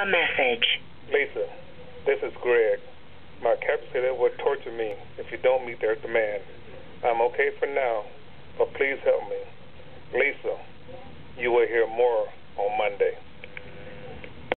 a message. Lisa, this is Greg. My captor would torture me if you don't meet their demand. I'm okay for now, but please help me. Lisa, you will hear more on Monday.